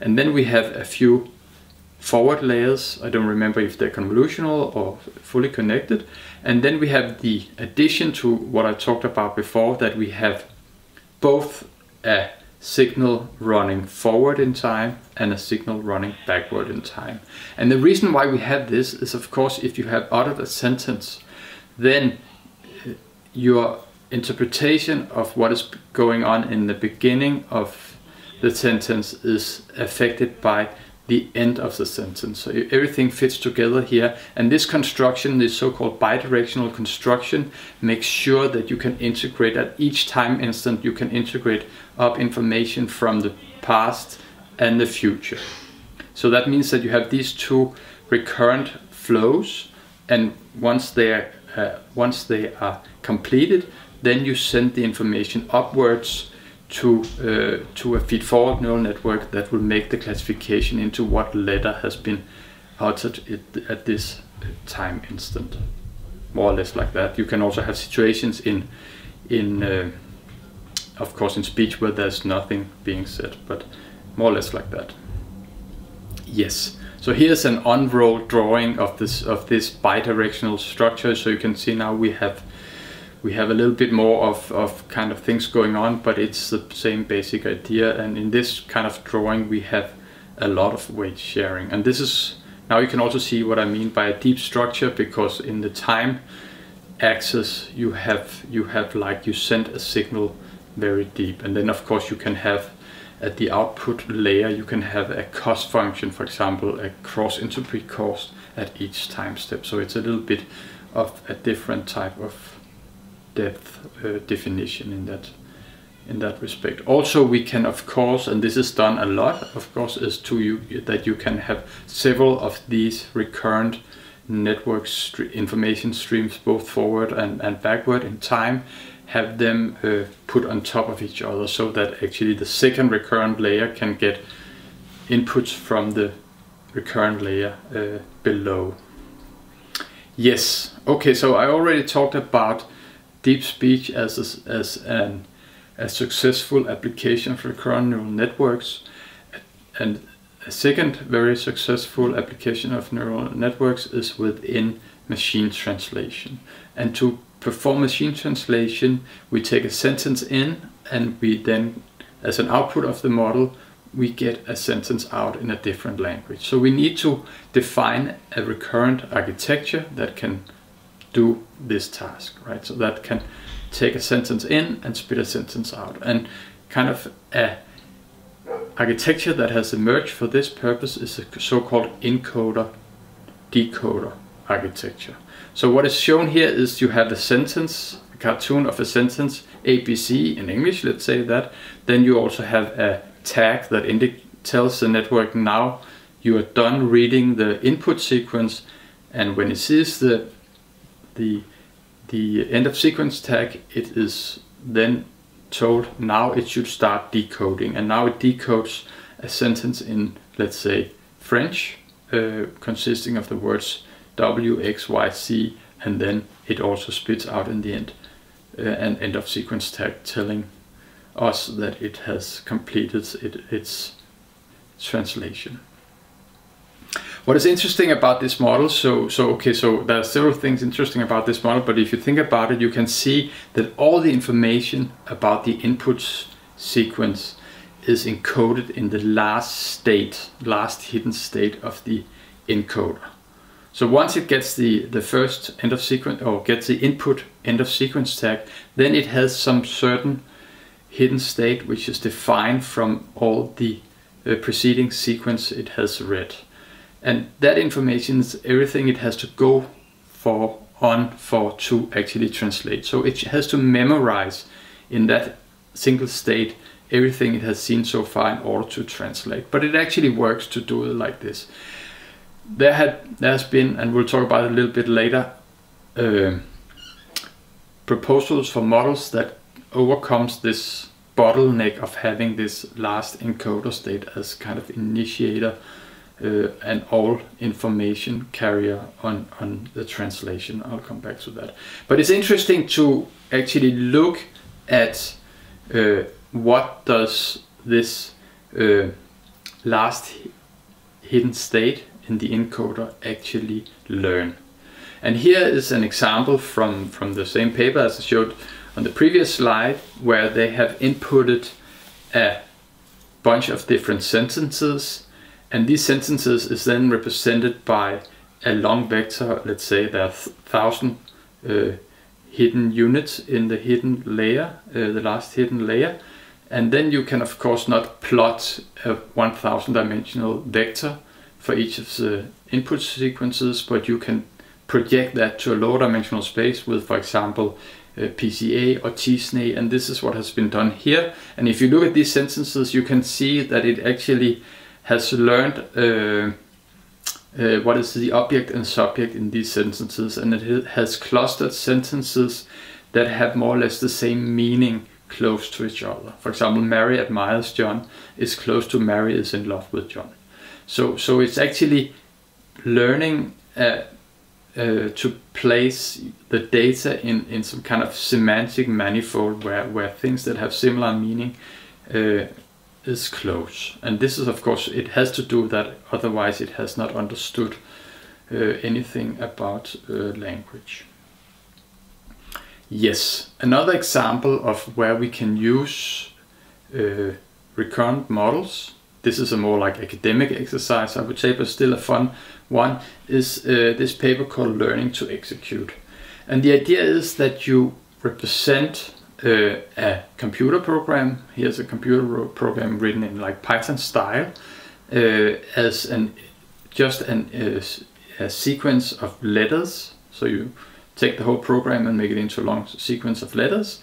And then we have a few forward layers. I don't remember if they're convolutional or fully connected. And then we have the addition to what I talked about before that we have both a signal running forward in time and a signal running backward in time. And the reason why we have this is of course if you have uttered a sentence then uh, your interpretation of what is going on in the beginning of the sentence is affected by the end of the sentence. So everything fits together here. And this construction, this so-called bidirectional construction, makes sure that you can integrate at each time instant, you can integrate up information from the past and the future. So that means that you have these two recurrent flows and once they are, uh, once they are completed, then you send the information upwards to uh, to a feed-forward neural network that will make the classification into what letter has been uttered at, at this time instant, more or less like that. You can also have situations in in uh, of course in speech where there's nothing being said, but more or less like that. Yes. So here's an unrolled drawing of this of this bidirectional structure. So you can see now we have we have a little bit more of, of kind of things going on, but it's the same basic idea. And in this kind of drawing, we have a lot of weight sharing. And this is, now you can also see what I mean by a deep structure, because in the time axis, you have, you have like, you send a signal very deep. And then of course you can have at the output layer, you can have a cost function, for example, a cross entropy cost at each time step. So it's a little bit of a different type of depth uh, definition in that in that respect. Also, we can, of course, and this is done a lot, of course, is to you that you can have several of these recurrent network information streams, both forward and, and backward in time, have them uh, put on top of each other so that actually the second recurrent layer can get inputs from the recurrent layer uh, below. Yes, okay, so I already talked about deep speech as, a, as an, a successful application for recurrent neural networks. And a second very successful application of neural networks is within machine translation. And to perform machine translation, we take a sentence in and we then, as an output of the model, we get a sentence out in a different language. So we need to define a recurrent architecture that can do this task, right? So that can take a sentence in and spit a sentence out. And kind of a architecture that has emerged for this purpose is a so-called encoder decoder architecture. So what is shown here is you have a sentence, a cartoon of a sentence, ABC in English, let's say that. Then you also have a tag that tells the network now you are done reading the input sequence and when it sees the the the end of sequence tag, it is then told now it should start decoding. And now it decodes a sentence in, let's say, French, uh, consisting of the words W, X, Y, Z, and then it also spits out in the end uh, an end of sequence tag telling us that it has completed it, its translation. What is interesting about this model, so, so okay, so there are several things interesting about this model, but if you think about it, you can see that all the information about the inputs sequence is encoded in the last state, last hidden state of the encoder. So once it gets the, the first end of sequence, or gets the input end of sequence tag, then it has some certain hidden state which is defined from all the uh, preceding sequence it has read. And that information is everything it has to go for on for to actually translate. So it has to memorize in that single state everything it has seen so far in order to translate. But it actually works to do it like this. There had there's been, and we'll talk about it a little bit later, uh, proposals for models that overcomes this bottleneck of having this last encoder state as kind of initiator uh, and all information carrier on, on the translation. I'll come back to that. But it's interesting to actually look at uh, what does this uh, last hidden state in the encoder actually learn. And here is an example from, from the same paper as I showed on the previous slide where they have inputted a bunch of different sentences and these sentences is then represented by a long vector, let's say there are thousand uh, hidden units in the hidden layer, uh, the last hidden layer. And then you can of course not plot a 1000 dimensional vector for each of the input sequences, but you can project that to a lower dimensional space with, for example, uh, PCA or TSNE, and this is what has been done here. And if you look at these sentences, you can see that it actually has learned uh, uh, what is the object and subject in these sentences, and it has clustered sentences that have more or less the same meaning close to each other. For example, Mary admires John is close to Mary is in love with John. So, so it's actually learning uh, uh, to place the data in, in some kind of semantic manifold where, where things that have similar meaning uh, is close. And this is of course, it has to do that, otherwise it has not understood uh, anything about uh, language. Yes, another example of where we can use uh, recurrent models. This is a more like academic exercise, I would say, but still a fun one, is uh, this paper called Learning to Execute. And the idea is that you represent uh, a computer program, here's a computer program written in like Python style, uh, as an just an, uh, a sequence of letters. So you take the whole program and make it into a long sequence of letters.